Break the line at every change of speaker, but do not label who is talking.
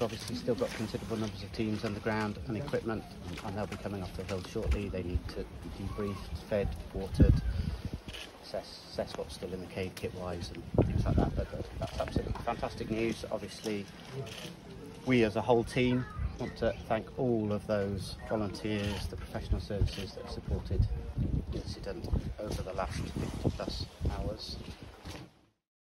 Obviously, still got considerable numbers of teams on the ground and equipment, and, and they'll be coming off the hill shortly. They need to be debriefed, fed, watered, assess, assess what's still in the cave kit-wise and things like that. But, but that's absolutely fantastic news. Obviously, we as a whole team want to thank all of those volunteers, the professional services that have supported the incident over the last